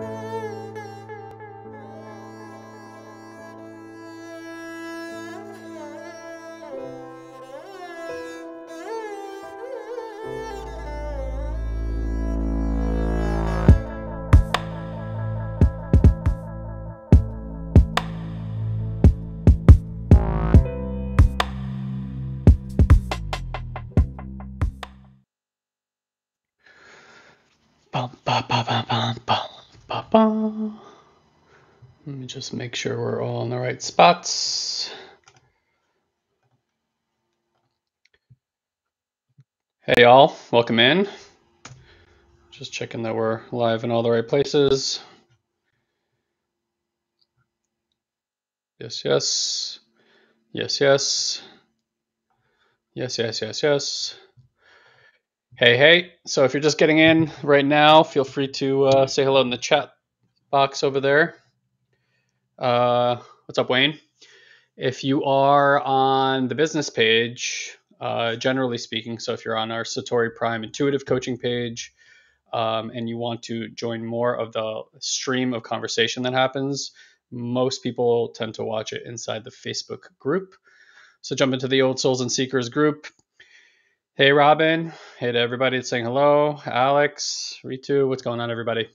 Música just make sure we're all in the right spots. Hey, y'all, welcome in. Just checking that we're live in all the right places. Yes, yes. Yes, yes. Yes, yes, yes, yes. Hey, hey. So if you're just getting in right now, feel free to uh, say hello in the chat box over there. Uh, what's up, Wayne? If you are on the business page, uh, generally speaking, so if you're on our Satori Prime intuitive coaching page um, and you want to join more of the stream of conversation that happens, most people tend to watch it inside the Facebook group. So jump into the Old Souls and Seekers group. Hey, Robin. Hey to everybody that's saying hello. Alex, Ritu, what's going on, everybody?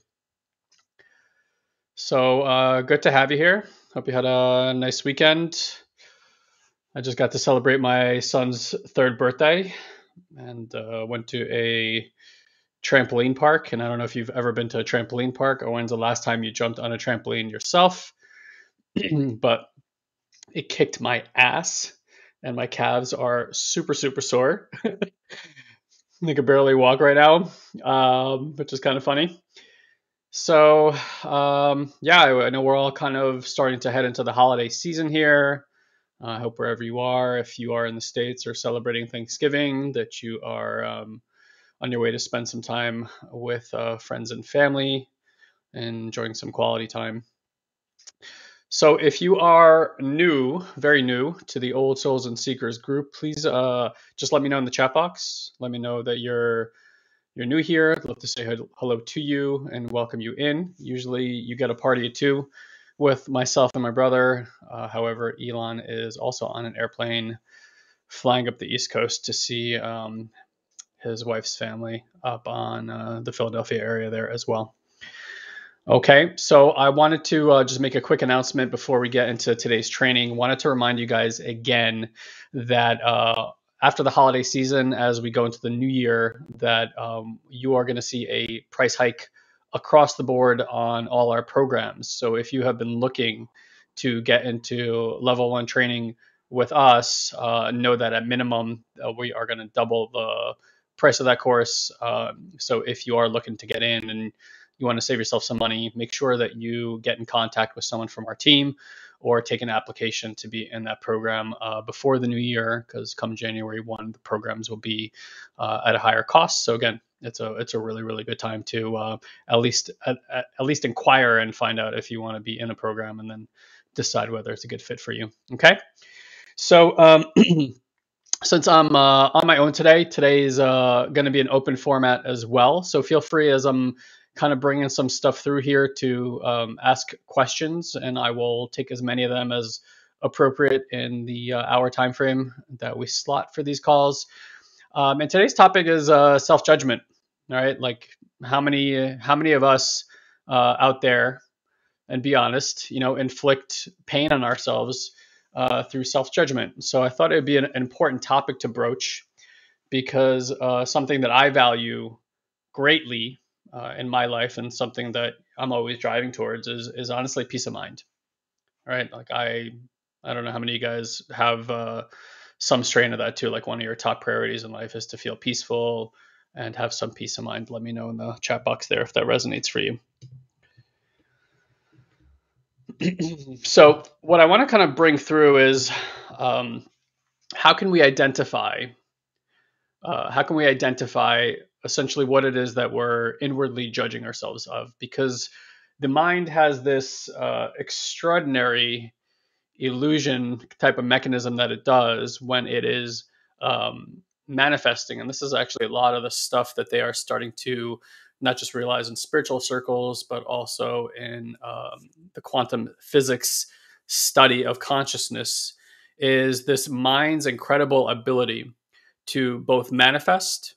So uh, good to have you here. Hope you had a nice weekend. I just got to celebrate my son's third birthday and uh, went to a trampoline park. And I don't know if you've ever been to a trampoline park or when's the last time you jumped on a trampoline yourself, but it kicked my ass and my calves are super, super sore. I can barely walk right now, um, which is kind of funny. So, um, yeah, I know we're all kind of starting to head into the holiday season here. Uh, I hope wherever you are, if you are in the States or celebrating Thanksgiving, that you are um, on your way to spend some time with uh, friends and family and enjoying some quality time. So, if you are new, very new to the Old Souls and Seekers group, please uh, just let me know in the chat box. Let me know that you're you're new here. I'd love to say hello to you and welcome you in. Usually, you get a party of two with myself and my brother. Uh, however, Ilan is also on an airplane flying up the East Coast to see um, his wife's family up on uh, the Philadelphia area there as well. Okay, so I wanted to uh, just make a quick announcement before we get into today's training. Wanted to remind you guys again that uh, after the holiday season, as we go into the new year, that um, you are going to see a price hike across the board on all our programs. So if you have been looking to get into level one training with us, uh, know that at minimum uh, we are going to double the price of that course. Um, so if you are looking to get in and you want to save yourself some money, make sure that you get in contact with someone from our team or take an application to be in that program uh, before the new year because come January 1 the programs will be uh, at a higher cost. So again it's a it's a really really good time to uh, at least at, at, least inquire and find out if you want to be in a program and then decide whether it's a good fit for you. Okay? So um, since I'm uh, on my own today, today is uh, going to be an open format as well. So feel free as I'm kind of bringing some stuff through here to um, ask questions, and I will take as many of them as appropriate in the uh, hour time frame that we slot for these calls. Um, and today's topic is uh, self judgment. All right, like how many how many of us uh, out there, and be honest, you know, inflict pain on ourselves uh, through self judgment. So I thought it would be an, an important topic to broach because uh, something that I value greatly uh, in my life and something that I'm always driving towards is is honestly peace of mind. Right? Like I I don't know how many of you guys have uh, some strain of that too. Like one of your top priorities in life is to feel peaceful and have some peace of mind. Let me know in the chat box there if that resonates for you. so what I want to kind of bring through is um, how can we identify uh, how can we identify essentially what it is that we're inwardly judging ourselves of because the mind has this uh, extraordinary illusion type of mechanism that it does when it is um, manifesting. And this is actually a lot of the stuff that they are starting to not just realize in spiritual circles, but also in um, the quantum physics study of consciousness, is this mind's incredible ability to both manifest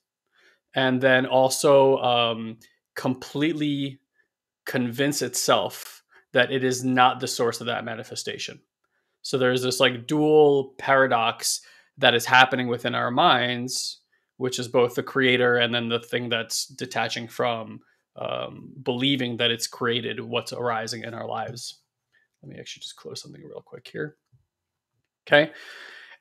and then also um, completely convince itself that it is not the source of that manifestation. So there's this like dual paradox that is happening within our minds, which is both the creator and then the thing that's detaching from um, believing that it's created what's arising in our lives. Let me actually just close something real quick here. Okay.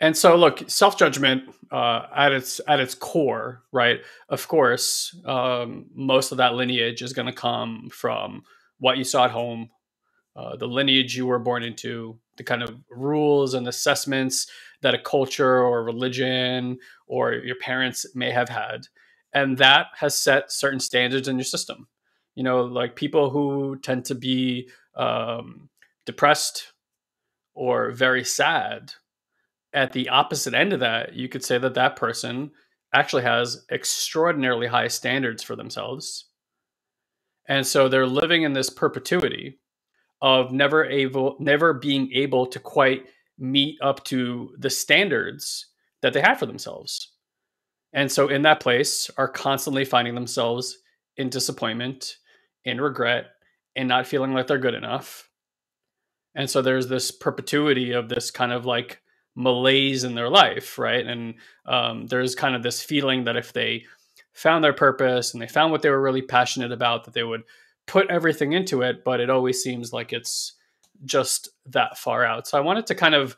And so, look, self judgment uh, at its at its core, right? Of course, um, most of that lineage is going to come from what you saw at home, uh, the lineage you were born into, the kind of rules and assessments that a culture or religion or your parents may have had, and that has set certain standards in your system. You know, like people who tend to be um, depressed or very sad at the opposite end of that, you could say that that person actually has extraordinarily high standards for themselves. And so they're living in this perpetuity of never able never being able to quite meet up to the standards that they have for themselves. And so in that place are constantly finding themselves in disappointment, in regret, and not feeling like they're good enough. And so there's this perpetuity of this kind of like malaise in their life, right? And um, there's kind of this feeling that if they found their purpose and they found what they were really passionate about, that they would put everything into it. But it always seems like it's just that far out. So I wanted to kind of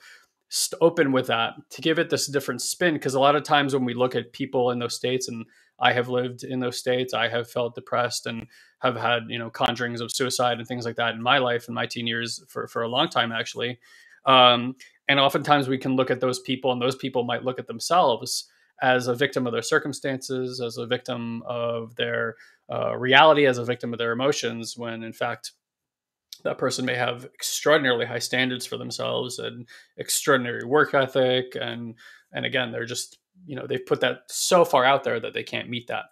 open with that to give it this different spin because a lot of times when we look at people in those states and I have lived in those states, I have felt depressed and have had, you know, conjurings of suicide and things like that in my life in my teen years for, for a long time, actually. Um, and oftentimes we can look at those people, and those people might look at themselves as a victim of their circumstances, as a victim of their uh, reality, as a victim of their emotions, when in fact, that person may have extraordinarily high standards for themselves and extraordinary work ethic and and again they're just you know they've put that so far out there that they can't meet that.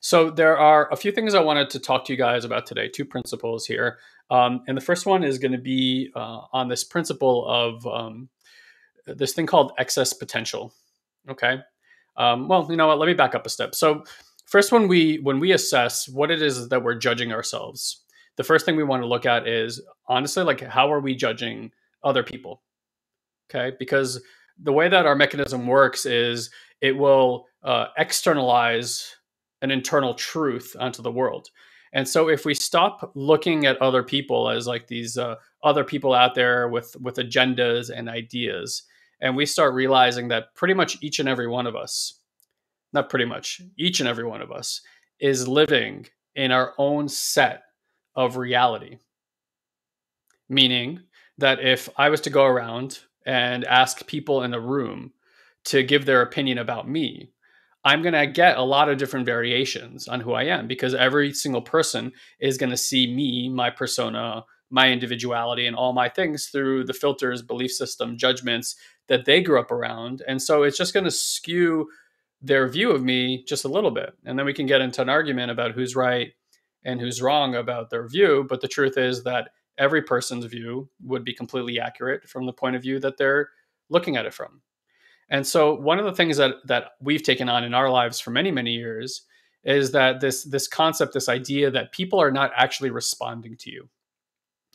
So there are a few things i wanted to talk to you guys about today two principles here um, and the first one is going to be uh, on this principle of um, this thing called excess potential. Okay. Um, well, you know what? Let me back up a step. So, first, when we when we assess what it is that we're judging ourselves, the first thing we want to look at is honestly, like, how are we judging other people? Okay, because the way that our mechanism works is it will uh, externalize an internal truth onto the world. And so if we stop looking at other people as like these uh, other people out there with with agendas and ideas, and we start realizing that pretty much each and every one of us, not pretty much, each and every one of us is living in our own set of reality. Meaning that if I was to go around and ask people in a room to give their opinion about me, I'm going to get a lot of different variations on who I am because every single person is going to see me, my persona, my individuality, and all my things through the filters, belief system, judgments that they grew up around. And so it's just going to skew their view of me just a little bit. And then we can get into an argument about who's right and who's wrong about their view. But the truth is that every person's view would be completely accurate from the point of view that they're looking at it from. And so one of the things that that we've taken on in our lives for many many years is that this this concept this idea that people are not actually responding to you.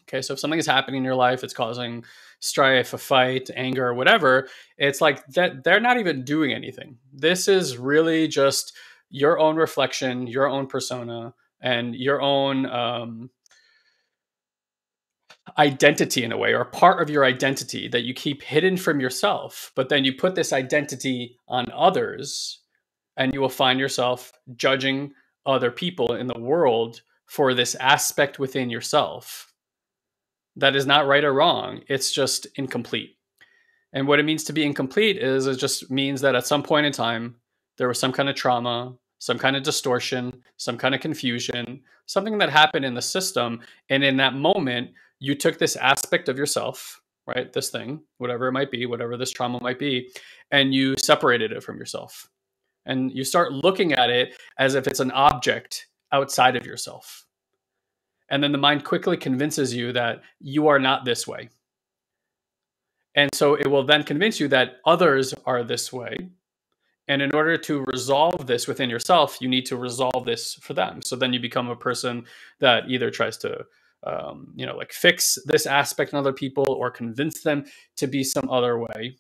Okay, so if something is happening in your life, it's causing strife, a fight, anger, whatever, it's like that they're not even doing anything. This is really just your own reflection, your own persona, and your own um, identity in a way or part of your identity that you keep hidden from yourself but then you put this identity on others and you will find yourself judging other people in the world for this aspect within yourself. That is not right or wrong it's just incomplete. And what it means to be incomplete is it just means that at some point in time there was some kind of trauma some kind of distortion some kind of confusion something that happened in the system and in that moment you took this aspect of yourself, right? This thing, whatever it might be, whatever this trauma might be, and you separated it from yourself. And you start looking at it as if it's an object outside of yourself. And then the mind quickly convinces you that you are not this way. And so it will then convince you that others are this way. And in order to resolve this within yourself, you need to resolve this for them. So then you become a person that either tries to, um, you know, like fix this aspect in other people or convince them to be some other way.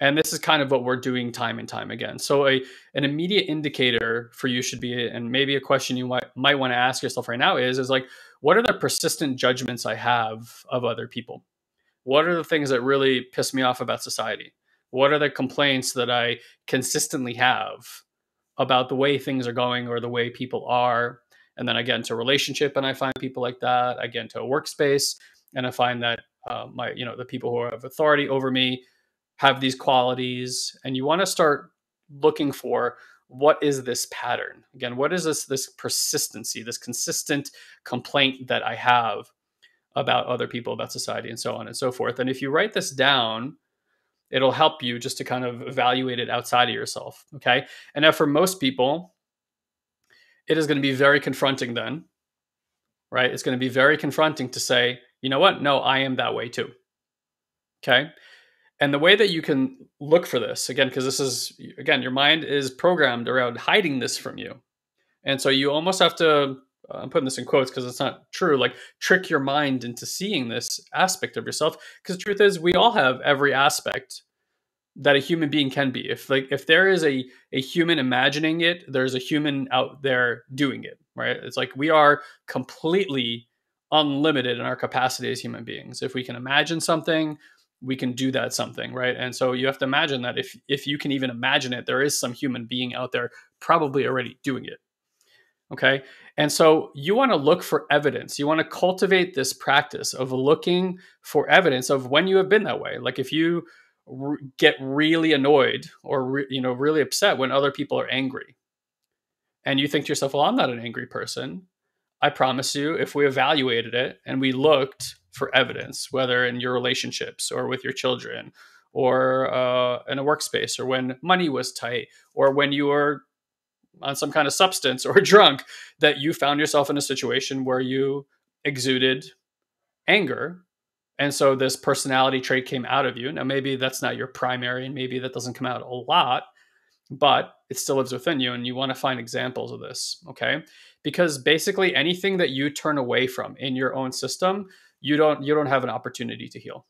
And this is kind of what we're doing time and time again. So a an immediate indicator for you should be, and maybe a question you might might want to ask yourself right now is, is like, what are the persistent judgments I have of other people? What are the things that really piss me off about society? What are the complaints that I consistently have about the way things are going or the way people are? And then I get into a relationship and I find people like that. I get into a workspace and I find that uh, my, you know, the people who have authority over me have these qualities. And you want to start looking for what is this pattern again what is this this persistency this consistent complaint that i have about other people, about society, and so on and so forth. And if you write this down, it'll help you just to kind of evaluate it outside of yourself. Okay. And now for most people, it is going to be very confronting then, right? It's going to be very confronting to say, you know what? No, I am that way too. Okay. And the way that you can look for this, again, because this is, again, your mind is programmed around hiding this from you. And so you almost have to uh, I'm putting this in quotes because it's not true, like trick your mind into seeing this aspect of yourself. Because truth is, we all have every aspect that a human being can be. If like if there is a a human imagining it, there's a human out there doing it, right? It's like we are completely unlimited in our capacity as human beings. If we can imagine something, we can do that something, right? And so you have to imagine that if if you can even imagine it, there is some human being out there probably already doing it. Okay. And so you want to look for evidence. You want to cultivate this practice of looking for evidence of when you have been that way. Like if you get really annoyed or re- you know really upset when other people are angry and you think to yourself, "Well, I'm not an angry person." I promise you, if we evaluated it and we looked for evidence, whether in your relationships or with your children or uh, in a workspace or when money was tight or when you were on some kind of substance or drunk that you found yourself in a situation where you exuded anger and so this personality trait came out of you. Now maybe that's not your primary and maybe that doesn't come out a lot but it still lives within you and you want to find examples of this okay? Because basically anything that you turn away from in your own system you don't you don't have an opportunity to heal.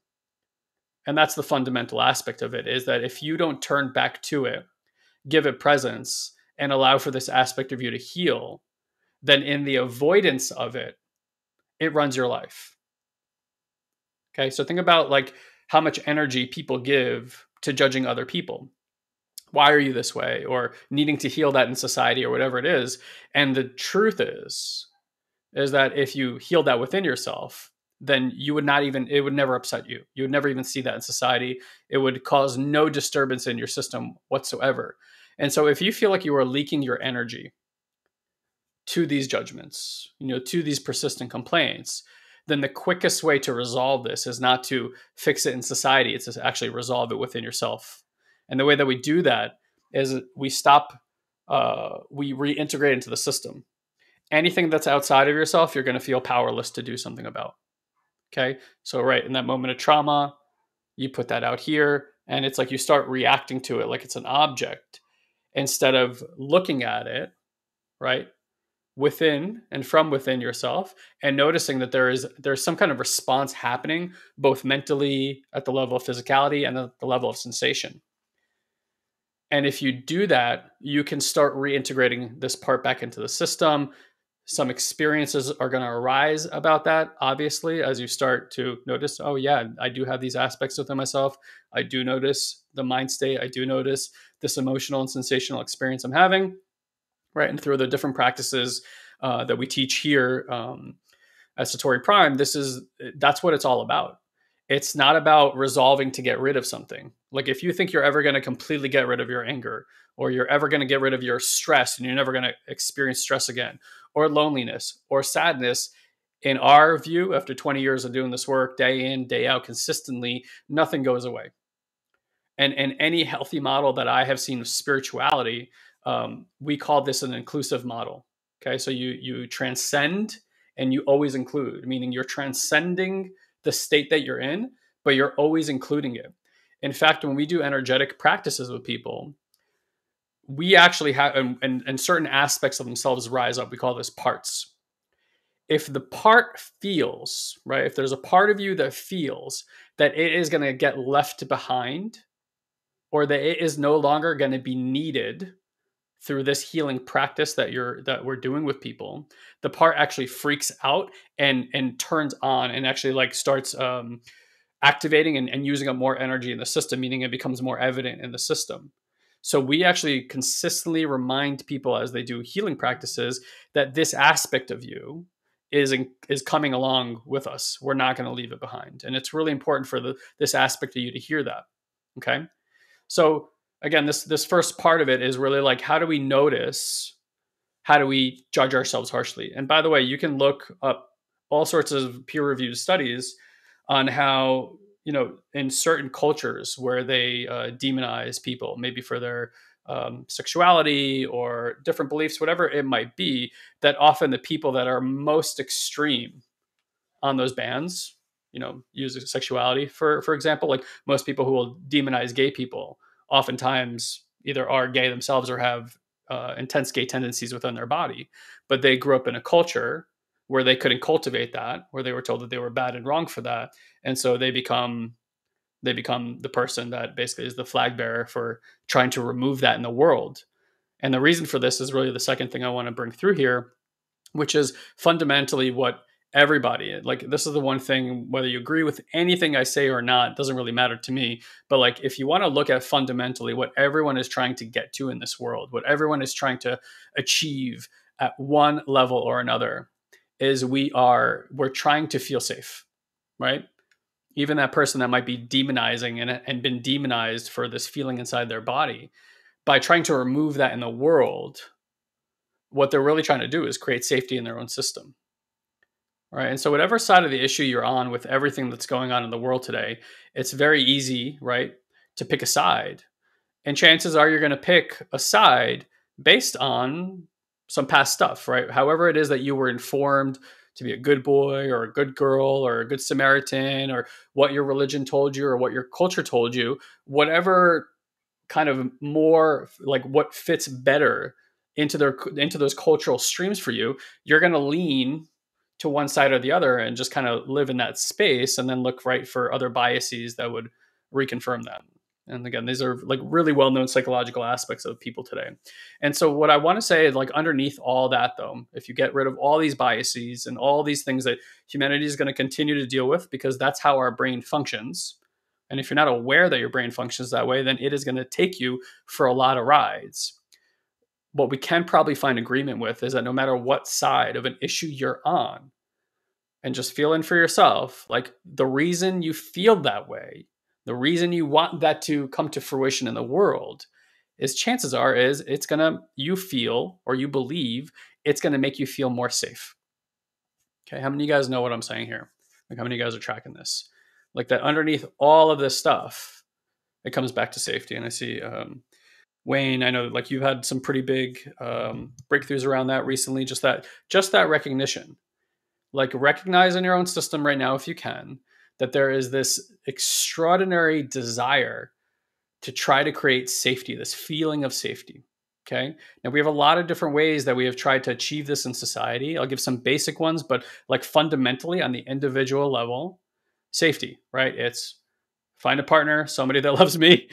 And that's the fundamental aspect of it is that if you don't turn back to it give it presence and allow for this aspect of you to heal, then in the avoidance of it, it runs your life. Okay, so think about like how much energy people give to judging other people. Why are you this way? Or needing to heal that in society or whatever it is. And the truth is, is that if you heal that within yourself, then you would not even, it would never upset you. You would never even see that in society. It would cause no disturbance in your system whatsoever. And so if you feel like you are leaking your energy to these judgments, you know, to these persistent complaints, then the quickest way to resolve this is not to fix it in society, it's to actually resolve it within yourself. And the way that we do that is we stop, uh, we reintegrate into the system. Anything that's outside of yourself, you're going to feel powerless to do something about. Okay. So, right in that moment of trauma, you put that out here, and it's like you start reacting to it like it's an object instead of looking at it, right? Within and from within yourself and noticing that there is there's some kind of response happening both mentally at the level of physicality and at the level of sensation. And if you do that you can start reintegrating this part back into the system. Some experiences are going to arise about that obviously as you start to notice oh yeah i do have these aspects within myself. I do notice the mind state. I do notice this emotional and sensational experience i'm having right and through the different practices uh, that we teach here um, at satori prime this is that's what it's all about. It's not about resolving to get rid of something. Like if you think you're ever going to completely get rid of your anger or you're ever going to get rid of your stress and you're never going to experience stress again or loneliness or sadness in our view after 20 years of doing this work day in day out consistently nothing goes away. And and any healthy model that i have seen of spirituality um, we call this an inclusive model Okay, so you you transcend and you always include, meaning you're transcending the state that you're in, but you're always including it. In fact, when we do energetic practices with people, we actually have, and, and, and certain aspects of themselves rise up. We call this parts. If the part feels, right, if there's a part of you that feels that it is going to get left behind or that it is no longer going to be needed through this healing practice that you're that we're doing with people the part actually freaks out and and turns on and actually like starts um activating and, and using up more energy in the system meaning it becomes more evident in the system so we actually consistently remind people as they do healing practices that this aspect of you is in, is coming along with us. We're not going to leave it behind, and it's really important for the this aspect of you to hear that. Okay, so again, this this first part of it is really like how do we notice? How do we judge ourselves harshly? And by the way, you can look up all sorts of peer reviewed studies on how you know in certain cultures where they uh, demonize people, maybe for their um, sexuality or different beliefs, whatever it might be, that often the people that are most extreme on those bands, you know, use sexuality for for example, like most people who will demonize gay people, oftentimes either are gay themselves or have uh, intense gay tendencies within their body, but they grew up in a culture where they couldn't cultivate that, where they were told that they were bad and wrong for that, and so they become they become the person that basically is the flag bearer for trying to remove that in the world. And the reason for this is really the second thing I want to bring through here, which is fundamentally what everybody. Like this is the one thing whether you agree with anything i say or not doesn't really matter to me. But like if you want to look at fundamentally what everyone is trying to get to in this world what everyone is trying to achieve at one level or another is we are we're trying to feel safe right? Even that person that might be demonizing and, and been demonized for this feeling inside their body by trying to remove that in the world what they're really trying to do is create safety in their own system right and so whatever side of the issue you're on with everything that's going on in the world today it's very easy right to pick a side. And chances are you're going to pick a side based on some past stuff right? However it is that you were informed to be a good boy or a good girl or a good Samaritan or what your religion told you or what your culture told you, whatever kind of more like what fits better into their into those cultural streams for you, you're going to lean to one side or the other and just kind of live in that space and then look right for other biases that would reconfirm that. And again, these are like really well known psychological aspects of people today. And so, what I want to say is like underneath all that, though, if you get rid of all these biases and all these things that humanity is going to continue to deal with, because that's how our brain functions. And if you're not aware that your brain functions that way, then it is going to take you for a lot of rides. What we can probably find agreement with is that no matter what side of an issue you're on, and just feel in for yourself, like the reason you feel that way the reason you want that to come to fruition in the world is chances are is it's going to you feel or you believe it's going to make you feel more safe. Okay how many of you guys know what i'm saying here? Like how many of you guys are tracking this? Like that underneath all of this stuff it comes back to safety and i see um, wayne i know like you've had some pretty big um, breakthroughs around that recently just that just that recognition like recognize in your own system right now if you can that there is this extraordinary desire to try to create safety, this feeling of safety. Okay. Now we have a lot of different ways that we have tried to achieve this in society. I'll give some basic ones, but like fundamentally on the individual level, safety, right? It's find a partner, somebody that loves me,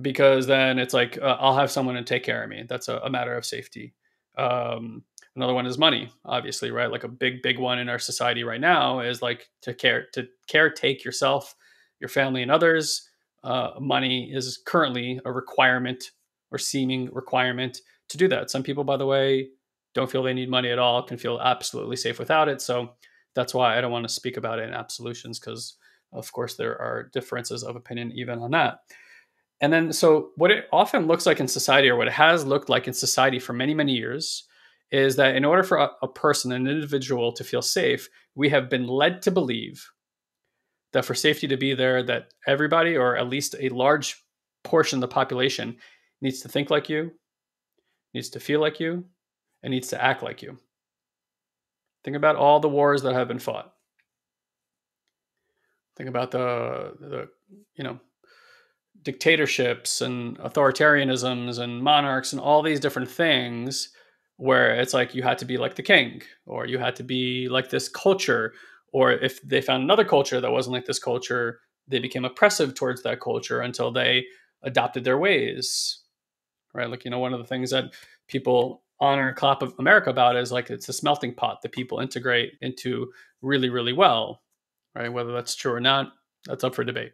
because then it's like uh, I'll have someone to take care of me. That's a, a matter of safety. Um, Another one is money, obviously, right? Like a big, big one in our society right now is like to care to caretake yourself, your family, and others. Uh, money is currently a requirement or seeming requirement to do that. Some people, by the way, don't feel they need money at all, can feel absolutely safe without it. So that's why I don't want to speak about it in absolutions because, of course, there are differences of opinion even on that. And then, so what it often looks like in society, or what it has looked like in society for many, many years, is that in order for a, a person, an individual, to feel safe, we have been led to believe that for safety to be there, that everybody, or at least a large portion of the population, needs to think like you, needs to feel like you, and needs to act like you. Think about all the wars that have been fought. Think about the the you know dictatorships and authoritarianisms and monarchs and all these different things where it's like you had to be like the king or you had to be like this culture or if they found another culture that wasn't like this culture they became oppressive towards that culture until they adopted their ways right? Like you know one of the things that people honor clap of america about is like it's a melting pot that people integrate into really really well right? Whether that's true or not that's up for debate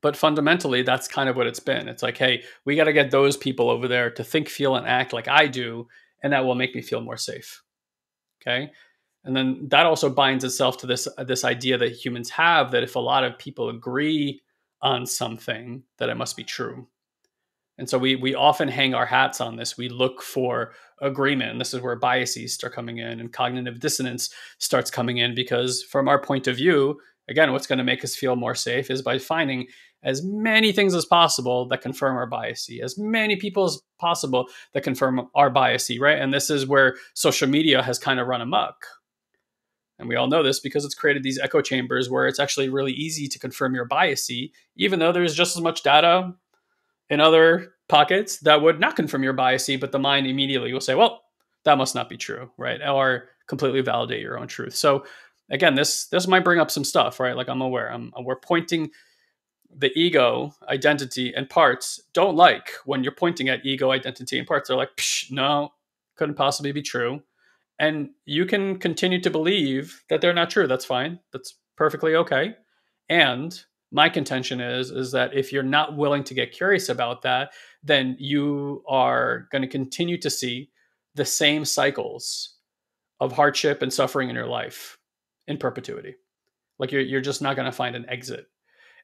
but fundamentally that's kind of what it's been. It's like hey we got to get those people over there to think feel and act like i do and that will make me feel more safe okay? And then that also binds itself to this uh, this idea that humans have that if a lot of people agree on something that it must be true. And so we we often hang our hats on this. We look for agreement and this is where biases start coming in and cognitive dissonance starts coming in because from our point of view again what's going to make us feel more safe is by finding as many things as possible that confirm our biasy, as many people as possible that confirm our biasy, right? And this is where social media has kind of run amok. And we all know this because it's created these echo chambers where it's actually really easy to confirm your biasy, even though there's just as much data in other pockets that would not confirm your biasy, but the mind immediately will say, well, that must not be true, right? Or completely validate your own truth. So again, this this might bring up some stuff, right? Like I'm aware, I'm uh, we're pointing the ego, identity, and parts don't like when you're pointing at ego, identity, and parts. They're like, no, couldn't possibly be true. And you can continue to believe that they're not true. That's fine. That's perfectly okay. And my contention is is that if you're not willing to get curious about that, then you are going to continue to see the same cycles of hardship and suffering in your life in perpetuity. Like you're you're just not going to find an exit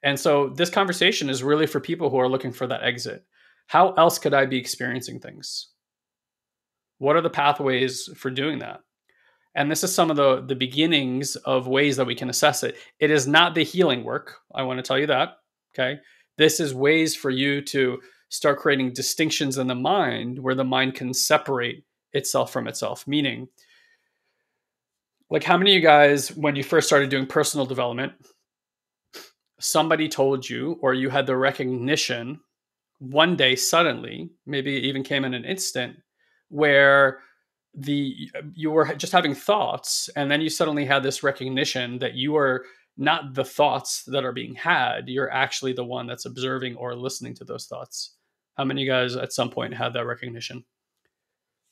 and so this conversation is really for people who are looking for that exit. How else could I be experiencing things? What are the pathways for doing that? And this is some of the, the beginnings of ways that we can assess it. It is not the healing work. I want to tell you that. Okay. This is ways for you to start creating distinctions in the mind where the mind can separate itself from itself. Meaning, like, how many of you guys, when you first started doing personal development, somebody told you or you had the recognition one day suddenly maybe it even came in an instant where the you were just having thoughts and then you suddenly had this recognition that you are not the thoughts that are being had you're actually the one that's observing or listening to those thoughts? How many of you guys at some point had that recognition?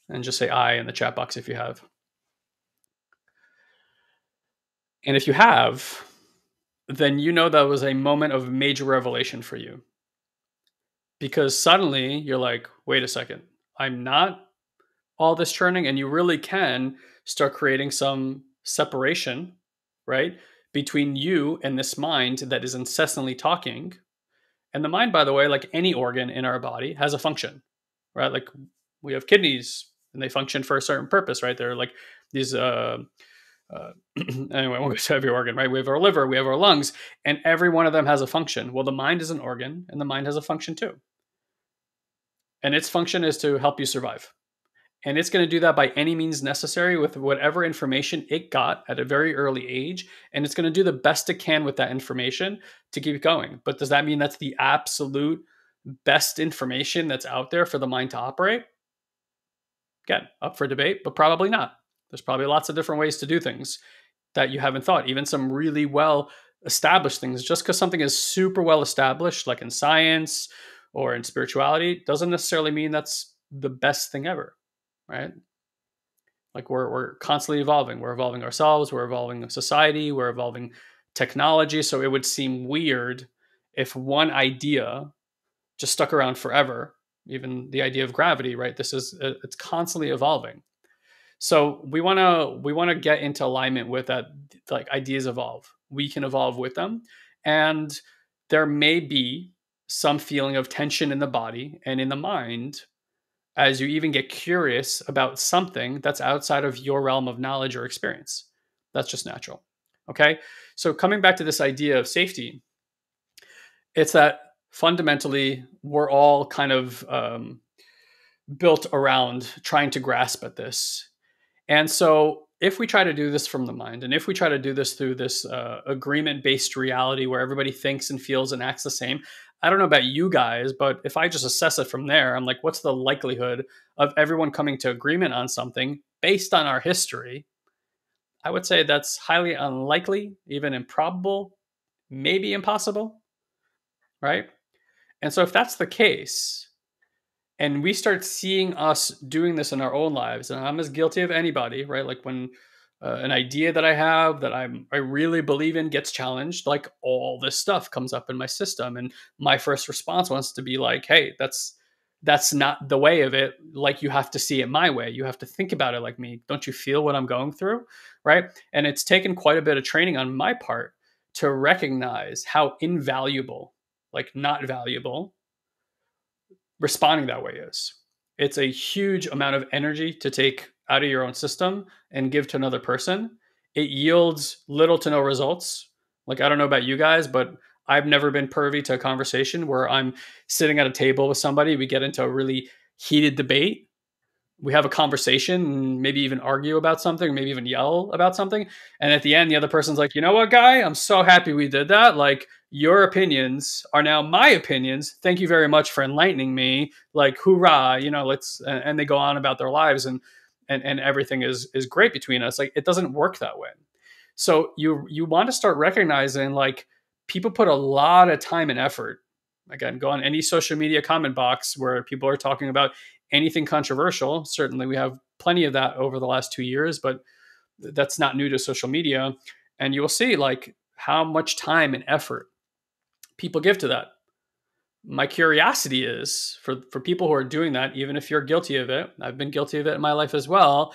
And just say i in the chat box if you have and if you have then you know that was a moment of major revelation for you. Because suddenly you're like, wait a second, I'm not all this churning, and you really can start creating some separation, right? Between you and this mind that is incessantly talking. And the mind, by the way, like any organ in our body, has a function, right? Like we have kidneys and they function for a certain purpose, right? They're like these uh, uh, anyway, we'll go to every organ, right? We have our liver, we have our lungs, and every one of them has a function. Well, the mind is an organ, and the mind has a function too. And its function is to help you survive. And it's going to do that by any means necessary with whatever information it got at a very early age. And it's going to do the best it can with that information to keep going. But does that mean that's the absolute best information that's out there for the mind to operate? Again, up for debate, but probably not. There's probably lots of different ways to do things that you haven't thought, even some really well established things. Just because something is super well established, like in science or in spirituality, doesn't necessarily mean that's the best thing ever, right? Like we're, we're constantly evolving. We're evolving ourselves, we're evolving society, we're evolving technology. So it would seem weird if one idea just stuck around forever even the idea of gravity right this is it's constantly evolving so we want to we want to get into alignment with that like ideas evolve. We can evolve with them and there may be some feeling of tension in the body and in the mind as you even get curious about something that's outside of your realm of knowledge or experience. That's just natural. Okay? So coming back to this idea of safety, it's that fundamentally we're all kind of um, built around trying to grasp at this. And so if we try to do this from the mind and if we try to do this through this uh, agreement based reality where everybody thinks and feels and acts the same i don't know about you guys but if i just assess it from there i'm like what's the likelihood of everyone coming to agreement on something based on our history? I would say that's highly unlikely even improbable maybe impossible right? And so if that's the case and we start seeing us doing this in our own lives and i'm as guilty of anybody right? Like when uh, an idea that i have that i'm i really believe in gets challenged like all this stuff comes up in my system and my first response wants to be like hey that's that's not the way of it. Like you have to see it my way. You have to think about it like me. Don't you feel what i'm going through? Right? And it's taken quite a bit of training on my part to recognize how invaluable like not valuable responding that way is. It's a huge amount of energy to take out of your own system and give to another person. It yields little to no results. Like, I don't know about you guys, but I've never been pervy to a conversation where I'm sitting at a table with somebody, we get into a really heated debate, we have a conversation maybe even argue about something, maybe even yell about something. And at the end, the other person's like, you know what, guy, I'm so happy we did that. Like, your opinions are now my opinions. Thank you very much for enlightening me. Like, hoorah, you know, let's, and, they go on about their lives and, and, and everything is, is great between us. Like, it doesn't work that way. So you, you want to start recognizing like people put a lot of time and effort again go on any social media comment box where people are talking about anything controversial. Certainly, we have plenty of that over the last two years, but that's not new to social media. And you will see like how much time and effort people give to that. My curiosity is for, for people who are doing that, even if you're guilty of it, I've been guilty of it in my life as well.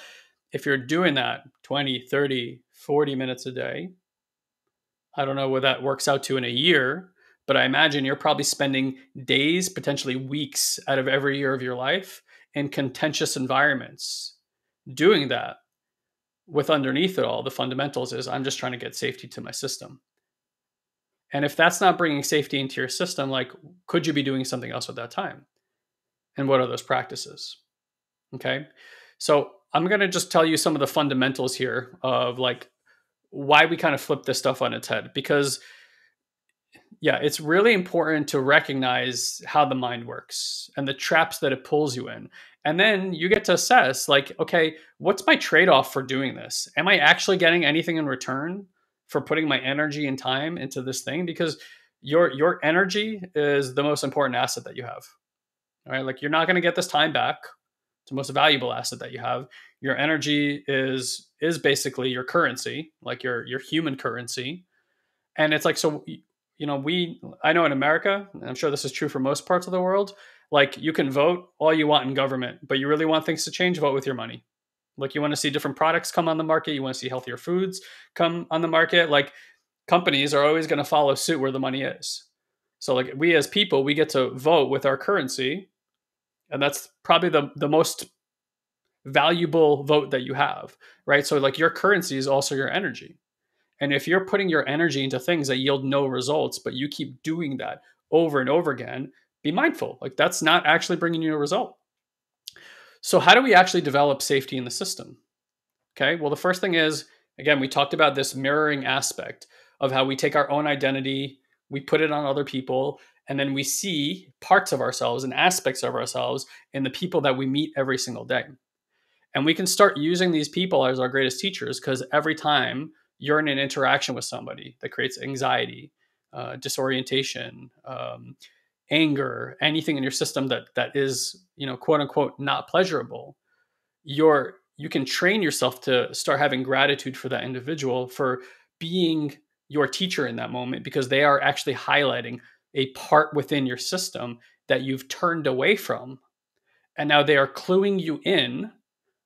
If you're doing that 20, 30, 40 minutes a day, I don't know what that works out to in a year, but I imagine you're probably spending days, potentially weeks out of every year of your life in contentious environments. Doing that with underneath it all, the fundamentals is I'm just trying to get safety to my system. And if that's not bringing safety into your system, like, could you be doing something else at that time? And what are those practices? Okay. So I'm going to just tell you some of the fundamentals here of like why we kind of flip this stuff on its head because yeah, it's really important to recognize how the mind works and the traps that it pulls you in. And then you get to assess, like, okay, what's my trade off for doing this? Am I actually getting anything in return for putting my energy and time into this thing? Because your your energy is the most important asset that you have. All right, like you're not going to get this time back. It's the most valuable asset that you have. Your energy is is basically your currency, like your your human currency. And it's like so you know, we, I know in America, and I'm sure this is true for most parts of the world, like you can vote all you want in government, but you really want things to change, vote with your money. Like you want to see different products come on the market, you want to see healthier foods come on the market. Like companies are always going to follow suit where the money is. So like we as people, we get to vote with our currency, and that's probably the the most valuable vote that you have, right? So like your currency is also your energy. And if you're putting your energy into things that yield no results, but you keep doing that over and over again, be mindful. Like that's not actually bringing you a result. So, how do we actually develop safety in the system? Okay, well, the first thing is again, we talked about this mirroring aspect of how we take our own identity, we put it on other people, and then we see parts of ourselves and aspects of ourselves in the people that we meet every single day. And we can start using these people as our greatest teachers because every time you're in an interaction with somebody that creates anxiety, uh, disorientation, um, anger, anything in your system that that is you know quote unquote not pleasurable, you're you can train yourself to start having gratitude for that individual for being your teacher in that moment because they are actually highlighting a part within your system that you've turned away from. And now they are cluing you in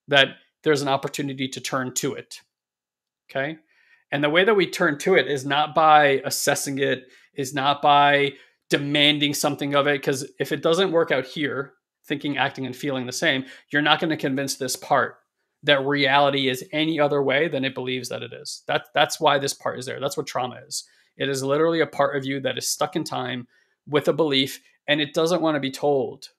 that there's an opportunity to turn to it. Okay and the way that we turn to it is not by assessing it, is not by demanding something of it. Because if it doesn't work out here, thinking, acting, and feeling the same, you're not going to convince this part that reality is any other way than it believes that it is. That, that's why this part is there. That's what trauma is. It is literally a part of you that is stuck in time with a belief and it doesn't want to be told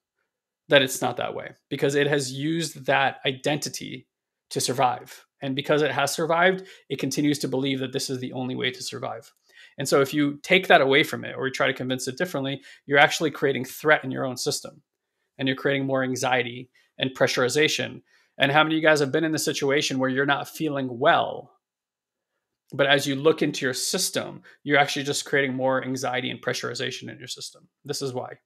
that it's not that way because it has used that identity to survive. And because it has survived, it continues to believe that this is the only way to survive. And so if you take that away from it or you try to convince it differently, you're actually creating threat in your own system and you're creating more anxiety and pressurization. And how many of you guys have been in the situation where you're not feeling well? But as you look into your system, you're actually just creating more anxiety and pressurization in your system. This is why.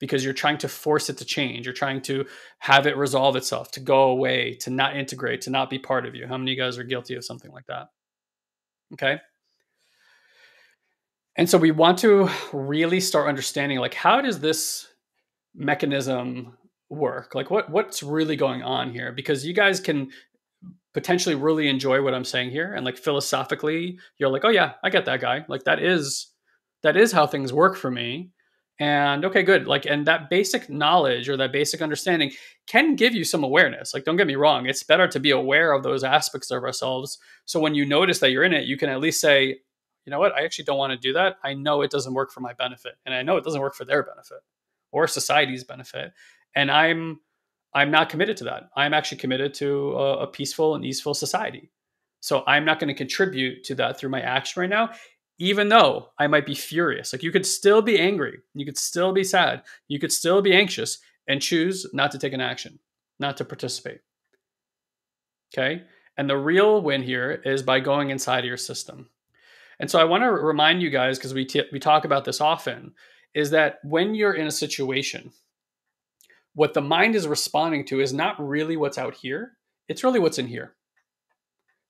Because you're trying to force it to change. You're trying to have it resolve itself, to go away, to not integrate, to not be part of you. How many of you guys are guilty of something like that? Okay. And so we want to really start understanding like how does this mechanism work? Like what what's really going on here? Because you guys can potentially really enjoy what I'm saying here and like philosophically you're like, "Oh yeah, I get that guy." Like that is that is how things work for me. And okay, good. Like and that basic knowledge or that basic understanding can give you some awareness. Like don't get me wrong, it's better to be aware of those aspects of ourselves so when you notice that you're in it, you can at least say, you know what, I actually don't want to do that. I know it doesn't work for my benefit, and I know it doesn't work for their benefit or society's benefit, and I'm I'm not committed to that. I'm actually committed to a, a peaceful and easeful society. So I'm not going to contribute to that through my action right now, even though I might be furious. Like you could still be angry, you could still be sad, you could still be anxious, and choose not to take an action, not to participate. Okay. And the real win here is by going inside of your system. And so I want to remind you guys because we t- we talk about this often is that when you're in a situation what the mind is responding to is not really what's out here, it's really what's in here.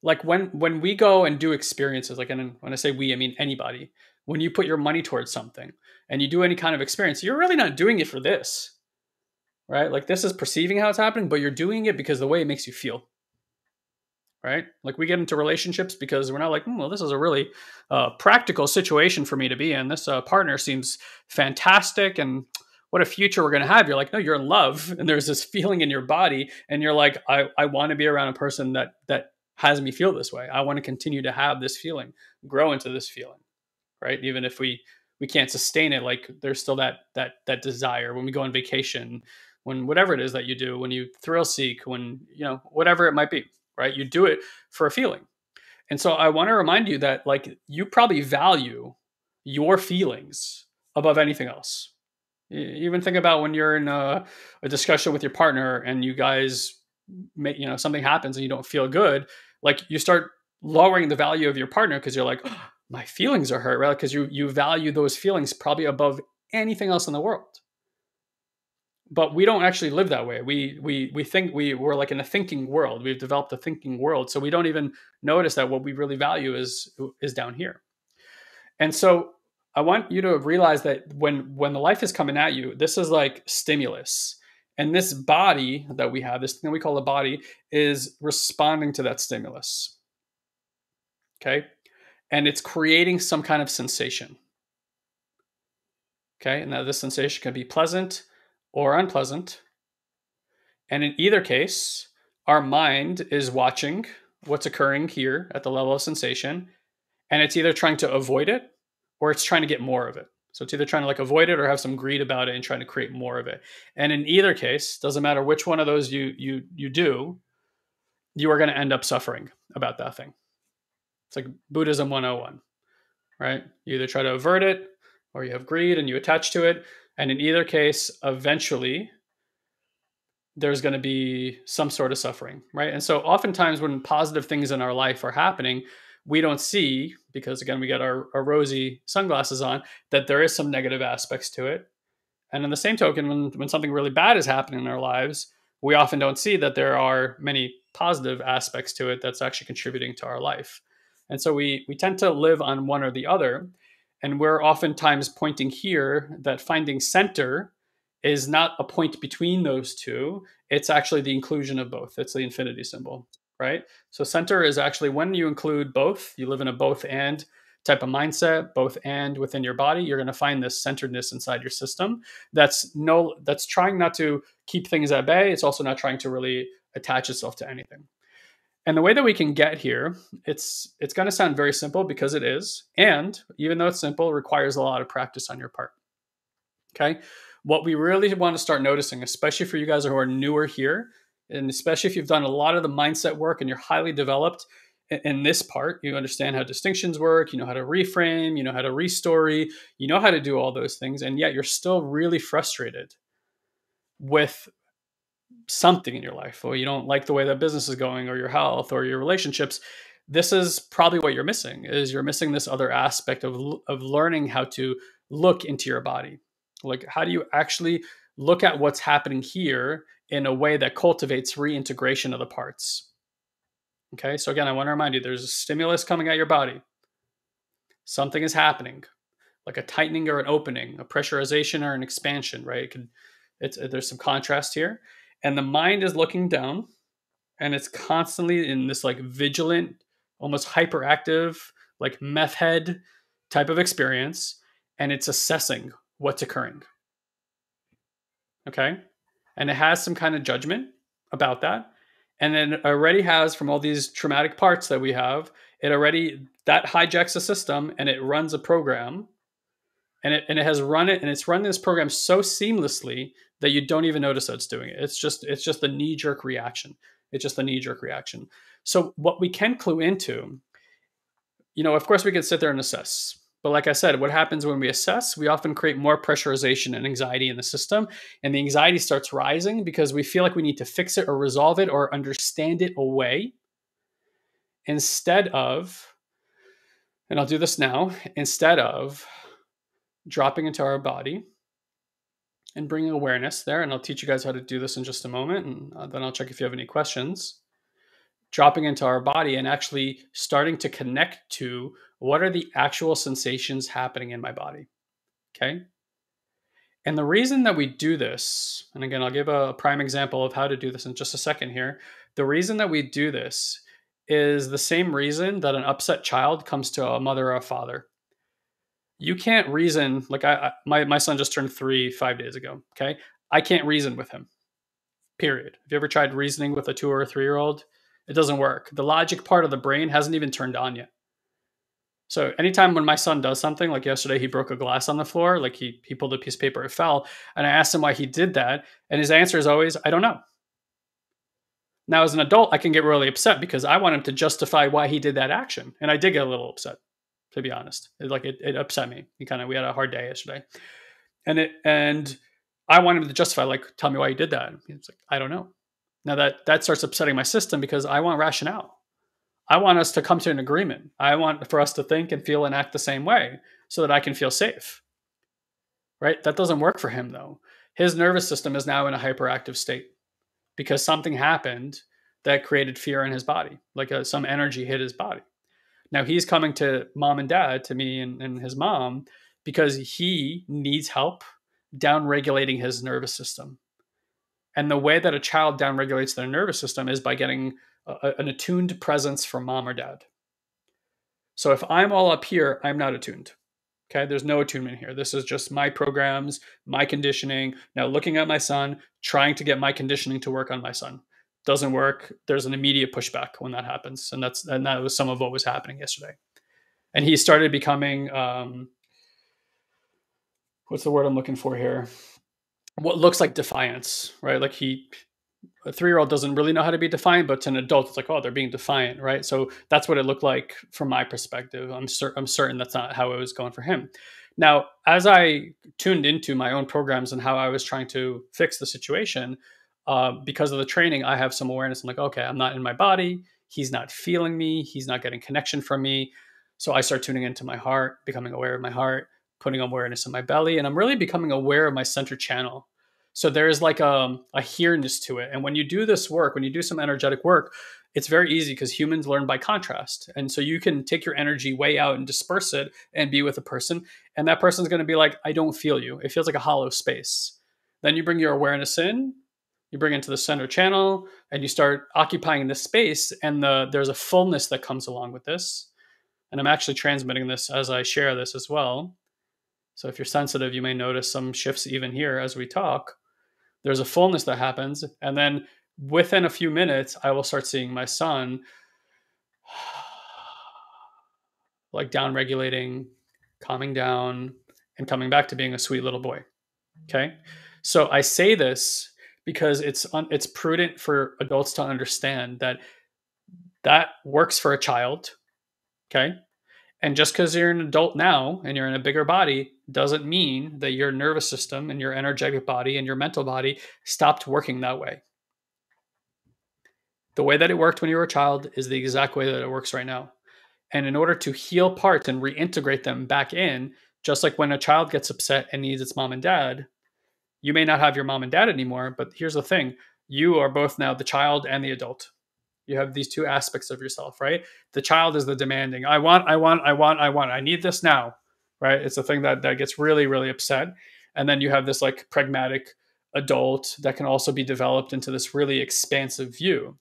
Like when when we go and do experiences like and when I say we I mean anybody, when you put your money towards something and you do any kind of experience, you're really not doing it for this. Right? Like this is perceiving how it's happening, but you're doing it because the way it makes you feel right? Like we get into relationships because we're not like, hmm, well, this is a really uh, practical situation for me to be in. This uh, partner seems fantastic, and what a future we're going to have. You're like, no, you're in love, and there's this feeling in your body, and you're like, I, I want to be around a person that that has me feel this way. I want to continue to have this feeling, grow into this feeling, right? Even if we we can't sustain it, like there's still that that that desire when we go on vacation, when whatever it is that you do, when you thrill seek, when you know whatever it might be right? You do it for a feeling. And so I want to remind you that like you probably value your feelings above anything else. even think about when you're in a, a discussion with your partner and you guys make, you know, something happens and you don't feel good, like you start lowering the value of your partner because you're like, oh, my feelings are hurt, right? Because you you value those feelings probably above anything else in the world but we don't actually live that way. We we we think we we're like in a thinking world. We've developed a thinking world, so we don't even notice that what we really value is is down here. And so I want you to realize that when when the life is coming at you, this is like stimulus. And this body that we have, this thing we call a body, is responding to that stimulus. Okay? And it's creating some kind of sensation. Okay? And now this sensation can be pleasant, or unpleasant. And in either case, our mind is watching what's occurring here at the level of sensation, and it's either trying to avoid it or it's trying to get more of it. So it's either trying to like avoid it or have some greed about it and trying to create more of it. And in either case, doesn't matter which one of those you you you do, you are going to end up suffering about that thing. It's like Buddhism 101, right? You either try to avert it or you have greed and you attach to it, and in either case, eventually, there's going to be some sort of suffering, right? And so, oftentimes, when positive things in our life are happening, we don't see, because again, we got our, our rosy sunglasses on, that there is some negative aspects to it. And in the same token, when, when something really bad is happening in our lives, we often don't see that there are many positive aspects to it that's actually contributing to our life. And so we we tend to live on one or the other. And we're oftentimes pointing here that finding center is not a point between those two. It's actually the inclusion of both. It's the infinity symbol, right? So center is actually when you include both, you live in a both and type of mindset, both and within your body, you're going to find this centeredness inside your system. That's no that's trying not to keep things at bay. It's also not trying to really attach itself to anything. And the way that we can get here, it's it's going to sound very simple because it is, and even though it's simple, it requires a lot of practice on your part. Okay? what we really want to start noticing, especially for you guys who are newer here, and especially if you've done a lot of the mindset work and you're highly developed in this part, you understand how distinctions work, you know how to reframe, you know how to restory, you know how to do all those things, and yet you're still really frustrated with something in your life, or you don't like the way that business is going, or your health, or your relationships. This is probably what you're missing. Is you're missing this other aspect of of learning how to look into your body. Like, how do you actually look at what's happening here in a way that cultivates reintegration of the parts? Okay, so again, I want to remind you there's a stimulus coming at your body. Something is happening, like a tightening or an opening, a pressurization or an expansion, right? It could, it's, uh, there's some contrast here. And the mind is looking down and it's constantly in this like vigilant, almost hyperactive, like meth head type of experience. And it's assessing what's occurring. Okay. And it has some kind of judgment about that. And then it already has from all these traumatic parts that we have it already that hijacks a system and it runs a program. And it, and it has run it and it's run this program so seamlessly that you don't even notice that it's doing it. It's just it's just a knee-jerk reaction. It's just a knee-jerk reaction. So what we can clue into you know of course we can sit there and assess but like I said, what happens when we assess, we often create more pressurization and anxiety in the system. And the anxiety starts rising because we feel like we need to fix it or resolve it or understand it away instead of, and I'll do this now, instead of dropping into our body and bringing awareness there. And I'll teach you guys how to do this in just a moment. And uh, then I'll check if you have any questions dropping into our body and actually starting to connect to what are the actual sensations happening in my body. Okay. And the reason that we do this, and again, I'll give a prime example of how to do this in just a second here. The reason that we do this is the same reason that an upset child comes to a mother or a father. You can't reason, like I, I my, my son just turned three five days ago. Okay. I can't reason with him. Period. Have you ever tried reasoning with a two or a three year old? It doesn't work. The logic part of the brain hasn't even turned on yet. So anytime when my son does something, like yesterday, he broke a glass on the floor, like he he pulled a piece of paper, it fell, and I asked him why he did that, and his answer is always, "I don't know." Now, as an adult, I can get really upset because I want him to justify why he did that action, and I did get a little upset, to be honest. It, like it, it upset me. He kind of we had a hard day yesterday, and it and I want him to justify, like, tell me why you did that. He's like, I don't know. Now that that starts upsetting my system because I want rationale. I want us to come to an agreement. I want for us to think and feel and act the same way so that I can feel safe. Right? That doesn't work for him though. His nervous system is now in a hyperactive state because something happened that created fear in his body, like a, some energy hit his body. Now he's coming to mom and dad, to me and, and his mom, because he needs help down regulating his nervous system and the way that a child downregulates their nervous system is by getting an attuned presence from mom or dad. So if I'm all up here, I'm not attuned. Okay, there's no attunement here. This is just my programs, my conditioning. Now looking at my son, trying to get my conditioning to work on my son. Doesn't work. There's an immediate pushback when that happens. And that's and that was some of what was happening yesterday. And he started becoming um, what's the word I'm looking for here? what looks like defiance, right? Like he, a three year old doesn't really know how to be defiant, but to an adult, it's like, oh, they're being defiant, right? So that's what it looked like from my perspective. I'm, cer- I'm certain that's not how it was going for him. Now, as I tuned into my own programs and how I was trying to fix the situation, uh, because of the training, I have some awareness. I'm like, okay, I'm not in my body. He's not feeling me. He's not getting connection from me. So I start tuning into my heart, becoming aware of my heart putting awareness in my belly, and I'm really becoming aware of my center channel. So there's like a, a here-ness to it. And when you do this work, when you do some energetic work, it's very easy because humans learn by contrast. And so you can take your energy way out and disperse it and be with a person. And that person's going to be like, I don't feel you. It feels like a hollow space. Then you bring your awareness in, you bring into the center channel, and you start occupying this space. And the, there's a fullness that comes along with this. And I'm actually transmitting this as I share this as well. So if you're sensitive, you may notice some shifts even here as we talk. There's a fullness that happens. And then within a few minutes, I will start seeing my son like down regulating, calming down, and coming back to being a sweet little boy. Okay. So I say this because it's un- it's prudent for adults to understand that that works for a child. Okay. And just because you're an adult now and you're in a bigger body doesn't mean that your nervous system and your energetic body and your mental body stopped working that way. The way that it worked when you were a child is the exact way that it works right now. And in order to heal parts and reintegrate them back in, just like when a child gets upset and needs its mom and dad, you may not have your mom and dad anymore, but here's the thing you are both now the child and the adult. You have these two aspects of yourself, right? The child is the demanding. I want, I want, I want, I want. I need this now, right? It's the thing that that gets really, really upset. And then you have this like pragmatic adult that can also be developed into this really expansive view.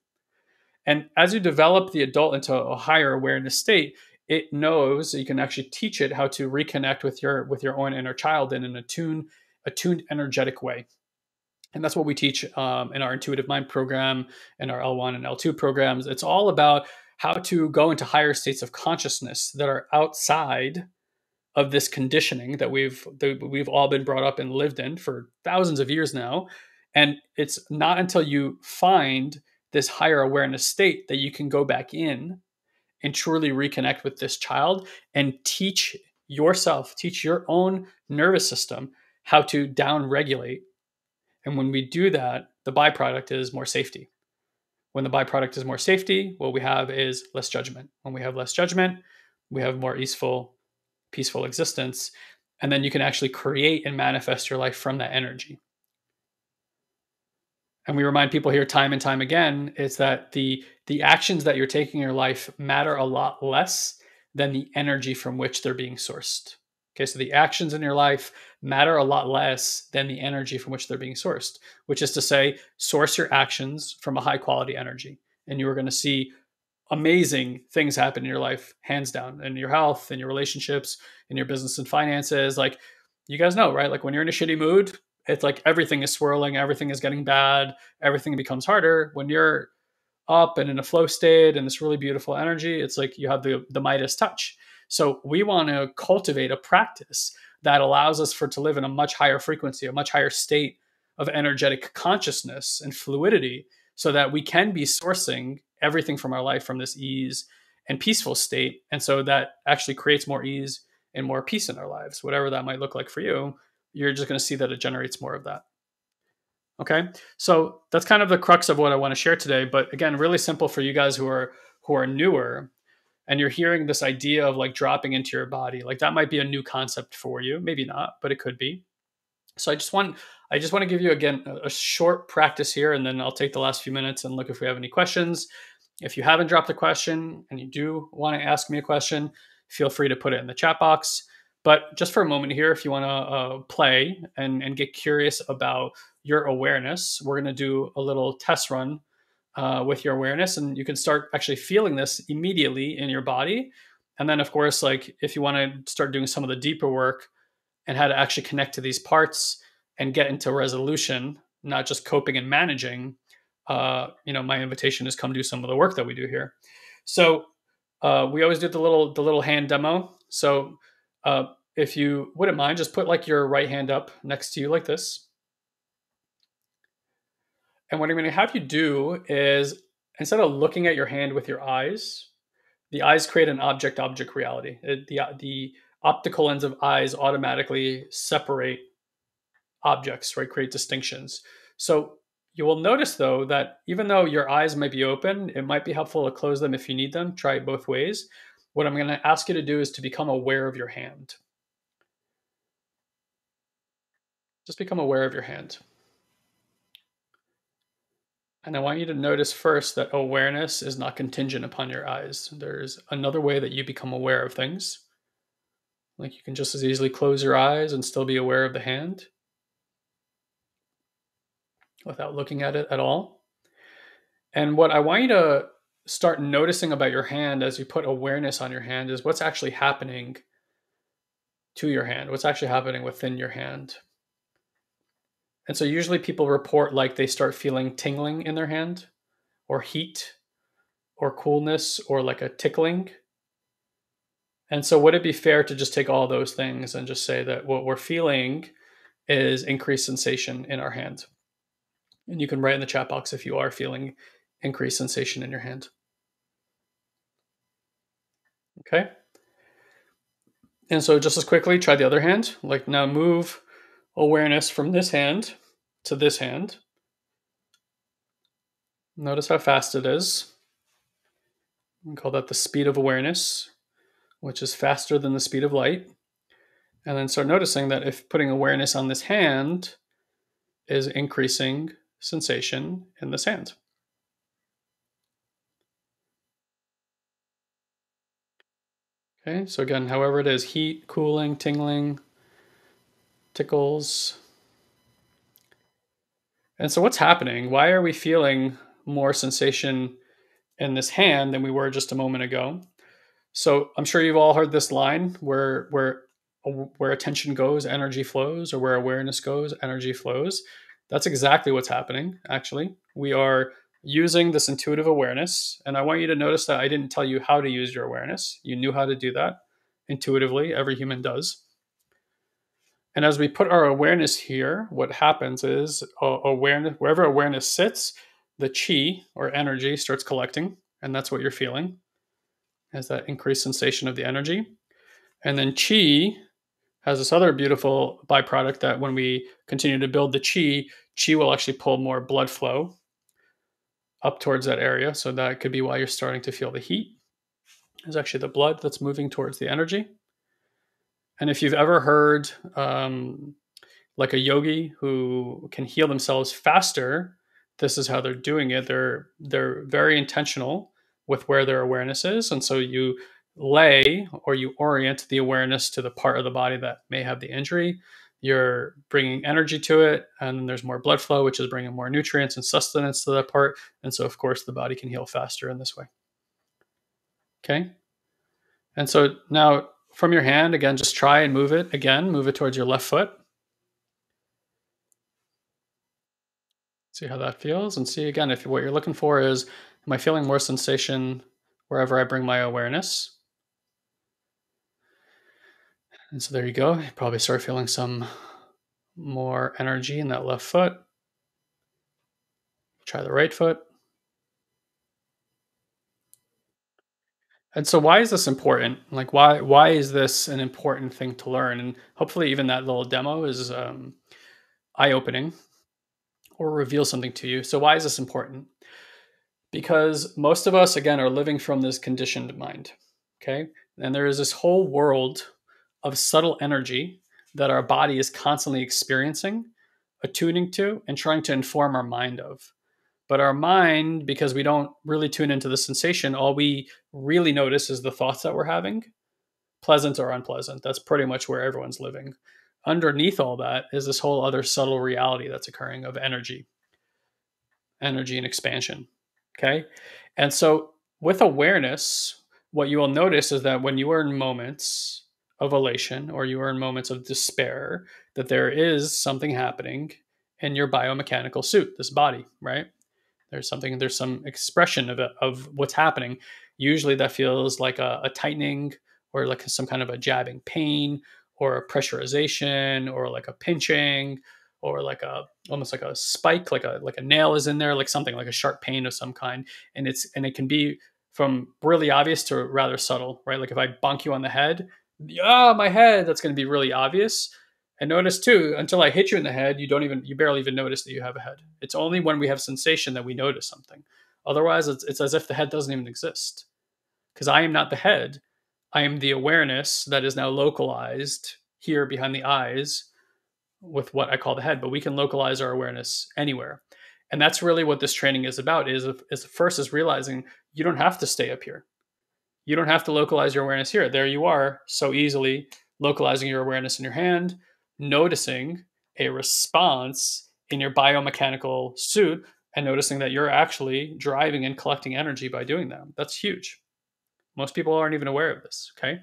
And as you develop the adult into a higher awareness state, it knows you can actually teach it how to reconnect with your with your own inner child in an attuned attuned energetic way. And that's what we teach um, in our intuitive mind program and our L1 and L2 programs. It's all about how to go into higher states of consciousness that are outside of this conditioning that we've that we've all been brought up and lived in for thousands of years now. And it's not until you find this higher awareness state that you can go back in and truly reconnect with this child and teach yourself, teach your own nervous system how to down regulate. And when we do that, the byproduct is more safety. When the byproduct is more safety, what we have is less judgment. When we have less judgment, we have more easeful, peaceful existence. And then you can actually create and manifest your life from that energy. And we remind people here time and time again is that the the actions that you're taking in your life matter a lot less than the energy from which they're being sourced. Okay, so the actions in your life matter a lot less than the energy from which they're being sourced, which is to say, source your actions from a high quality energy. And you are going to see amazing things happen in your life, hands down, in your health, in your relationships, in your business and finances. Like you guys know, right? Like when you're in a shitty mood, it's like everything is swirling, everything is getting bad, everything becomes harder. When you're up and in a flow state and this really beautiful energy, it's like you have the, the Midas touch. So we want to cultivate a practice that allows us for to live in a much higher frequency, a much higher state of energetic consciousness and fluidity so that we can be sourcing everything from our life from this ease and peaceful state. And so that actually creates more ease and more peace in our lives, whatever that might look like for you. You're just going to see that it generates more of that. Okay. So that's kind of the crux of what I want to share today. But again, really simple for you guys who are who are newer and you're hearing this idea of like dropping into your body like that might be a new concept for you maybe not but it could be so i just want i just want to give you again a, short practice here and then i'll take the last few minutes and look if we have any questions if you haven't dropped a question and you do want to ask me a question feel free to put it in the chat box. But just for a moment here if you want to uh, play and, and get curious about your awareness we're going to do a little test run uh, with your awareness. And you can start actually feeling this immediately in your body. And then of course like if you want to start doing some of the deeper work and how to actually connect to these parts and get into resolution not just coping and managing uh, you know my invitation is come do some of the work that we do here so uh, we always do the little the little hand demo so uh, if you wouldn't mind just put like your right hand up next to you like this and what I'm going to have you do is instead of looking at your hand with your eyes, the eyes create an object object reality. It, the, the optical ends of eyes automatically separate objects, right? Create distinctions. So you will notice though that even though your eyes might be open, it might be helpful to close them if you need them. Try it both ways. What I'm going to ask you to do is to become aware of your hand. Just become aware of your hand. And I want you to notice first that awareness is not contingent upon your eyes. There's another way that you become aware of things. Like you can just as easily close your eyes and still be aware of the hand without looking at it at all. And what I want you to start noticing about your hand as you put awareness on your hand is what's actually happening to your hand, what's actually happening within your hand. And so usually people report like they start feeling tingling in their hand or heat or coolness or like a tickling. And so would it be fair to just take all those things and just say that what we're feeling is increased sensation in our hand. And you can write in the chat box if you are feeling increased sensation in your hand. Okay. And so just as quickly, try the other hand. Like now move awareness from this hand to this hand. Notice how fast it is. We call that the speed of awareness, which is faster than the speed of light. And then start noticing that if putting awareness on this hand is increasing sensation in this hand. Okay, so again, however it is, heat, cooling, tingling, tickles. And so what's happening? Why are we feeling more sensation in this hand than we were just a moment ago? So I'm sure you've all heard this line where where where attention goes, energy flows, or where awareness goes, energy flows. That's exactly what's happening, actually. We are using this intuitive awareness. And I want you to notice that I didn't tell you how to use your awareness. You knew how to do that intuitively. Every human does. And as we put our awareness here, what happens is uh, awareness, wherever awareness sits, the chi or energy starts collecting. And that's what you're feeling as that increased sensation of the energy. And then chi has this other beautiful byproduct that when we continue to build the chi, chi will actually pull more blood flow up towards that area. So that could be why you're starting to feel the heat. Is actually the blood that's moving towards the energy. And if you've ever heard um, like a yogi who can heal themselves faster, this is how they're doing it. They're they're very intentional with where their awareness is, and so you lay or you orient the awareness to the part of the body that may have the injury you're bringing energy to it and then there's more blood flow which is bringing more nutrients and sustenance to that part and so of course the body can heal faster in this way. Okay? And so now from your hand again just try and move it again move it towards your left foot. See how that feels and see again if what you're looking for is am i feeling more sensation wherever i bring my awareness and so there you go. You probably start feeling some more energy in that left foot. Try the right foot. And so why is this important? Like why why is this an important thing to learn? And hopefully even that little demo is um, eye-opening or reveal something to you. So why is this important? Because most of us again are living from this conditioned mind. Okay? And there is this whole world of subtle energy that our body is constantly experiencing, attuning to, and trying to inform our mind of. But our mind, because we don't really tune into the sensation, all we really notice is the thoughts that we're having, pleasant or unpleasant. That's pretty much where everyone's living. Underneath all that is this whole other subtle reality that's occurring of energy, energy and expansion. Okay. And so with awareness, what you will notice is that when you are in moments of elation or you are in moments of despair, that there is something happening in your biomechanical suit, this body, right? There's something, there's some expression of, it, of what's happening. Usually that feels like a, a tightening or like some kind of a jabbing pain or a pressurization or like a pinching or like a almost like a spike like a like a nail is in there like something like a sharp pain of some kind and it's and it can be from really obvious to rather subtle right like if i bonk you on the head ah, my head, that's going to be really obvious. And notice too, until I hit you in the head, you don't even, you barely even notice that you have a head. It's only when we have sensation that we notice something. Otherwise, it's, it's as if the head doesn't even exist. Because I am not the head. I am the awareness that is now localized here behind the eyes with what I call the head. But we can localize our awareness anywhere. And that's really what this training is about is, is first is realizing you don't have to stay up here you don't have to localize your awareness here. There you are, so easily localizing your awareness in your hand, noticing a response in your biomechanical suit, and noticing that you're actually driving and collecting energy by doing that. That's huge. Most people aren't even aware of this. Okay.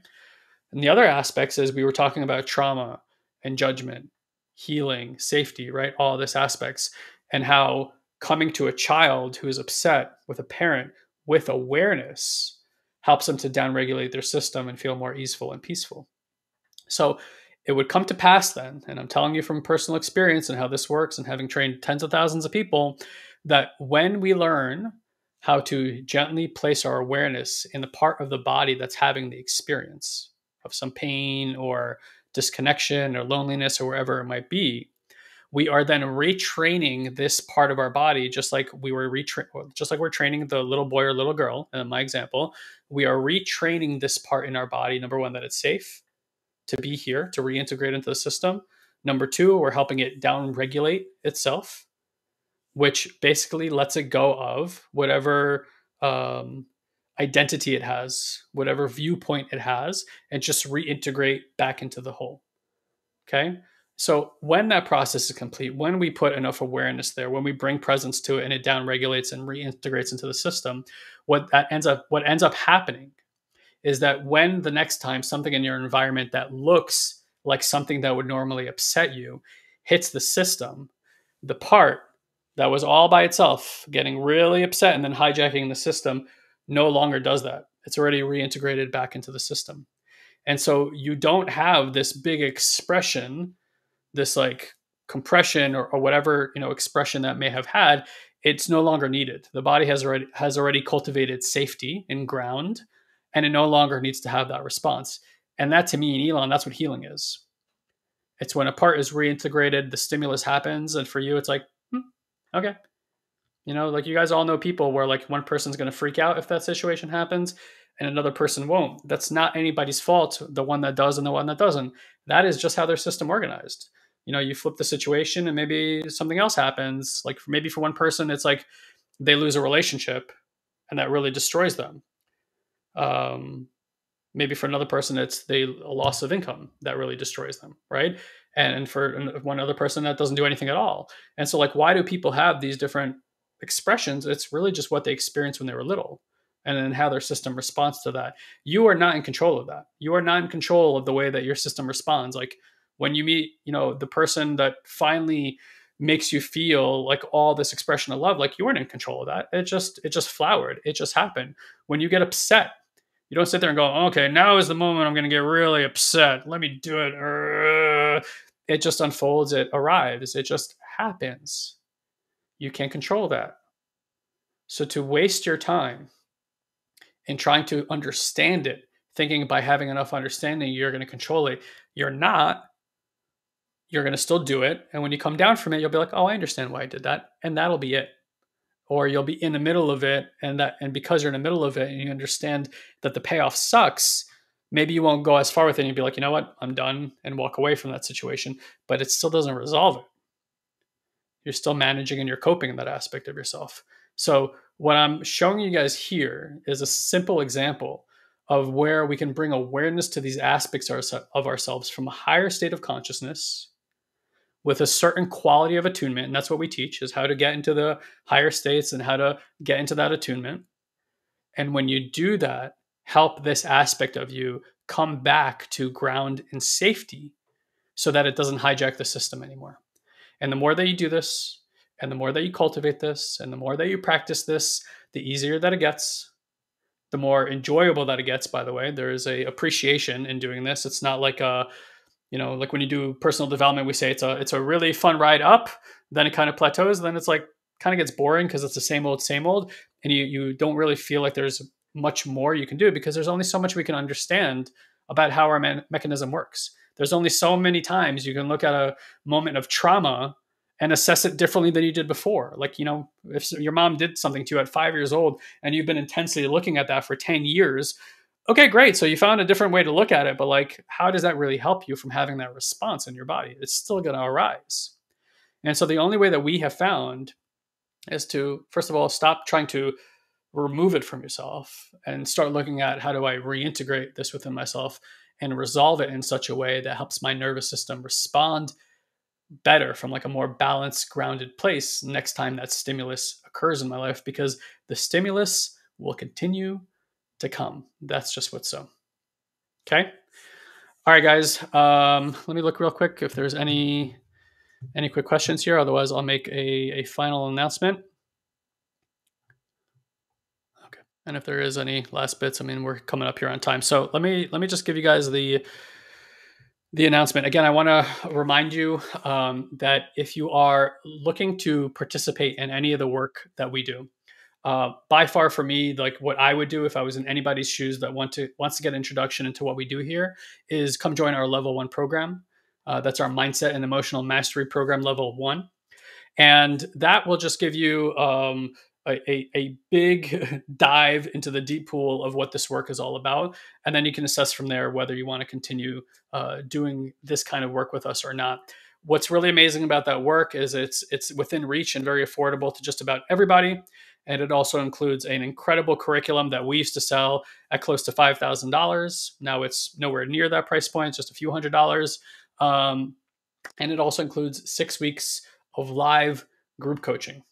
And the other aspects is we were talking about trauma and judgment, healing, safety, right? All this aspects, and how coming to a child who is upset with a parent with awareness helps them to downregulate their system and feel more easeful and peaceful. So it would come to pass then, and I'm telling you from personal experience and how this works and having trained tens of thousands of people, that when we learn how to gently place our awareness in the part of the body that's having the experience of some pain or disconnection or loneliness or wherever it might be, we are then retraining this part of our body just like we were retra- just like we're training the little boy or little girl in my example we are retraining this part in our body. Number one that it's safe to be here to reintegrate into the system. Number two we're helping it down regulate itself which basically lets it go of whatever um, identity it has whatever viewpoint it has and just reintegrate back into the whole. Okay so when that process is complete, when we put enough awareness there, when we bring presence to it and it down regulates and reintegrates into the system, what that ends up what ends up happening is that when the next time something in your environment that looks like something that would normally upset you hits the system, the part that was all by itself getting really upset and then hijacking the system no longer does that. It's already reintegrated back into the system. And so you don't have this big expression this like compression or, or whatever you know expression that may have had it's no longer needed. The body has already has already cultivated safety and ground and it no longer needs to have that response. And that to me and Ilan that's what healing is. It's when a part is reintegrated the stimulus happens and for you it's like hmm, okay. You know like you guys all know people where like one person's going to freak out if that situation happens and another person won't. That's not anybody's fault the one that does and the one that doesn't. That is just how their system organized. You know you flip the situation and maybe something else happens. Like maybe for one person it's like they lose a relationship and that really destroys them. Um, maybe for another person it's the a loss of income that really destroys them right? And for one other person that doesn't do anything at all. And so like why do people have these different expressions? It's really just what they experienced when they were little and then how their system responds to that. You are not in control of that. You are not in control of the way that your system responds. Like when you meet you know the person that finally makes you feel like all this expression of love like you weren't in control of that. It just it just flowered. It just happened. When you get upset you don't sit there and go okay now is the moment i'm going to get really upset. Let me do it. It just unfolds. It arrives. It just happens. You can't control that. So to waste your time in trying to understand it thinking by having enough understanding you're going to control it you're not you're going to still do it. And when you come down from it, you'll be like, oh, I understand why I did that. And that'll be it. Or you'll be in the middle of it. And that, and because you're in the middle of it and you understand that the payoff sucks, maybe you won't go as far with it and you'll be like, you know what, I'm done and walk away from that situation. But it still doesn't resolve it. You're still managing and you're coping in that aspect of yourself. So, what I'm showing you guys here is a simple example of where we can bring awareness to these aspects of ourselves from a higher state of consciousness with a certain quality of attunement and that's what we teach is how to get into the higher states and how to get into that attunement. And when you do that help this aspect of you come back to ground and safety so that it doesn't hijack the system anymore. And the more that you do this and the more that you cultivate this and the more that you practice this the easier that it gets the more enjoyable that it gets by the way. There is a appreciation in doing this. It's not like a you know like when you do personal development we say it's a it's a really fun ride up then it kind of plateaus then it's like kind of gets boring because it's the same old same old and you you don't really feel like there's much more you can do because there's only so much we can understand about how our man- mechanism works. There's only so many times you can look at a moment of trauma and assess it differently than you did before like you know if your mom did something to you at 5 years old and you've been intensely looking at that for 10 years okay, great. So you found a different way to look at it, but like, how does that really help you from having that response in your body? It's still going to arise. And so the only way that we have found is to, first of all, stop trying to remove it from yourself and start looking at how do I reintegrate this within myself and resolve it in such a way that helps my nervous system respond better from like a more balanced grounded place next time that stimulus occurs in my life because the stimulus will continue to come. That's just what's so. Okay. All right, guys. Um, let me look real quick if there's any any quick questions here. Otherwise, I'll make a, a final announcement. Okay. And if there is any last bits, I mean, we're coming up here on time. So let me let me just give you guys the the announcement. Again i want to remind you um, that if you are looking to participate in any of the work that we do uh, by far for me like what i would do if i was in anybody's shoes that want to wants to get introduction into what we do here is come join our level one program. Uh, that's our mindset and emotional mastery program level one. And that will just give you um, a, a, a, big dive into the deep pool of what this work is all about. And then you can assess from there whether you want to continue uh, doing this kind of work with us or not. What's really amazing about that work is it's it's within reach and very affordable to just about everybody. And it also includes an incredible curriculum that we used to sell at close to five thousand dollars. Now it's nowhere near that price point, just a few hundred dollars. Um, and it also includes six weeks of live group coaching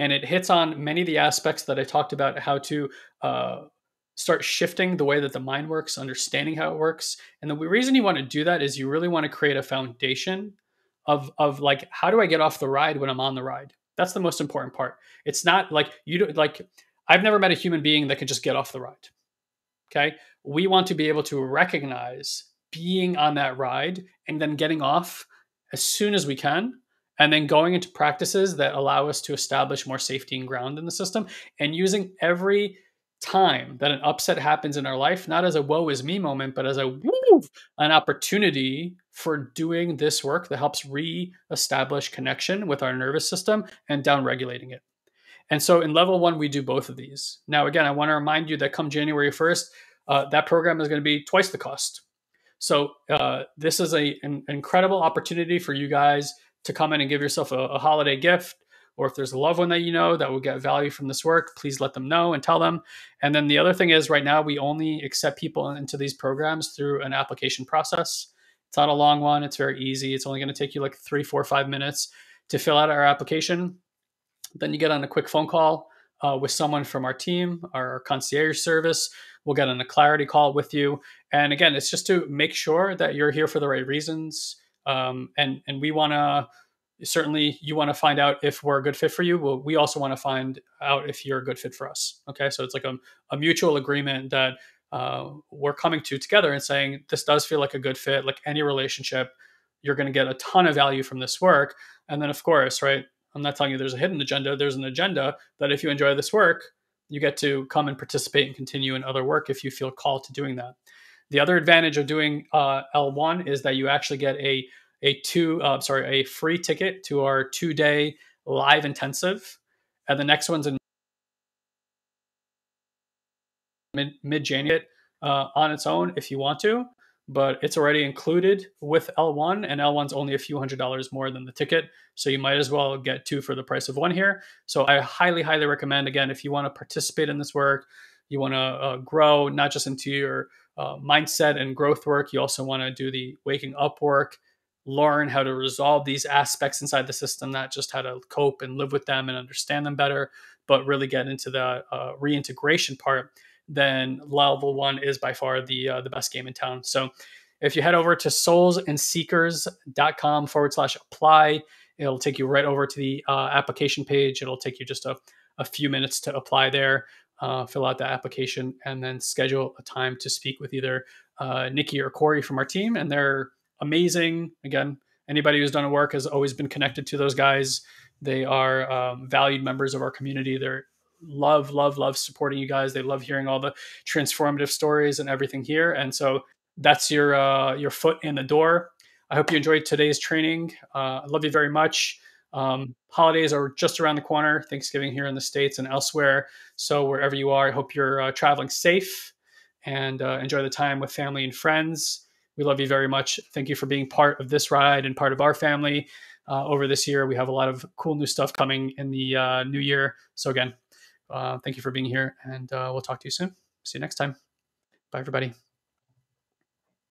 and it hits on many of the aspects that I talked about how to uh, start shifting the way that the mind works, understanding how it works. And the reason you want to do that is you really want to create a foundation of of like how do I get off the ride when I'm on the ride? That's the most important part. It's not like you don't like I've never met a human being that can just get off the ride. Okay? We want to be able to recognize being on that ride and then getting off as soon as we can and then going into practices that allow us to establish more safety and ground in the system and using every time that an upset happens in our life not as a woe is me moment but as a woo, an opportunity for doing this work that helps re-establish connection with our nervous system and down regulating it. And so in level one we do both of these. Now again i want to remind you that come january 1st uh, that program is going to be twice the cost. So uh, this is a, an incredible opportunity for you guys to come in and give yourself a, a holiday gift or if there's a loved one that you know that will get value from this work, please let them know and tell them. And then the other thing is, right now, we only accept people into these programs through an application process. It's not a long one, it's very easy. It's only going to take you like three, four, five minutes to fill out our application. Then you get on a quick phone call uh, with someone from our team, our concierge service. We'll get on a clarity call with you. And again, it's just to make sure that you're here for the right reasons um, and and we want to certainly you want to find out if we're a good fit for you. Well we also want to find out if you're a good fit for us okay? So it's like a, a mutual agreement that uh, we're coming to together and saying this does feel like a good fit like any relationship you're going to get a ton of value from this work. And then of course right i'm not telling you there's a hidden agenda there's an agenda that if you enjoy this work you get to come and participate and continue in other work if you feel called to doing that. The other advantage of doing uh, L1 is that you actually get a a two uh, sorry a free ticket to our two day live intensive, and the next one's in mid mid January uh, on its own if you want to, but it's already included with L1, and L1's only a few hundred dollars more than the ticket, so you might as well get two for the price of one here. So I highly highly recommend again if you want to participate in this work, you want to uh, grow not just into your uh, mindset and growth work. You also want to do the waking up work, learn how to resolve these aspects inside the system, not just how to cope and live with them and understand them better, but really get into the uh, reintegration part. Then level one is by far the uh, the best game in town. So if you head over to soulsandseekers.com forward slash apply, it'll take you right over to the uh, application page. It'll take you just a, a few minutes to apply there uh, fill out the application, and then schedule a time to speak with either uh, Nikki or Corey from our team. And they're amazing. Again, anybody who's done a work has always been connected to those guys. They are um, valued members of our community. They're love, love, love supporting you guys. They love hearing all the transformative stories and everything here. And so that's your uh, your foot in the door. I hope you enjoyed today's training. Uh, I love you very much. Um, holidays are just around the corner, Thanksgiving here in the States and elsewhere. So, wherever you are, I hope you're uh, traveling safe and uh, enjoy the time with family and friends. We love you very much. Thank you for being part of this ride and part of our family uh, over this year. We have a lot of cool new stuff coming in the uh, new year. So, again, uh, thank you for being here, and uh, we'll talk to you soon. See you next time. Bye, everybody.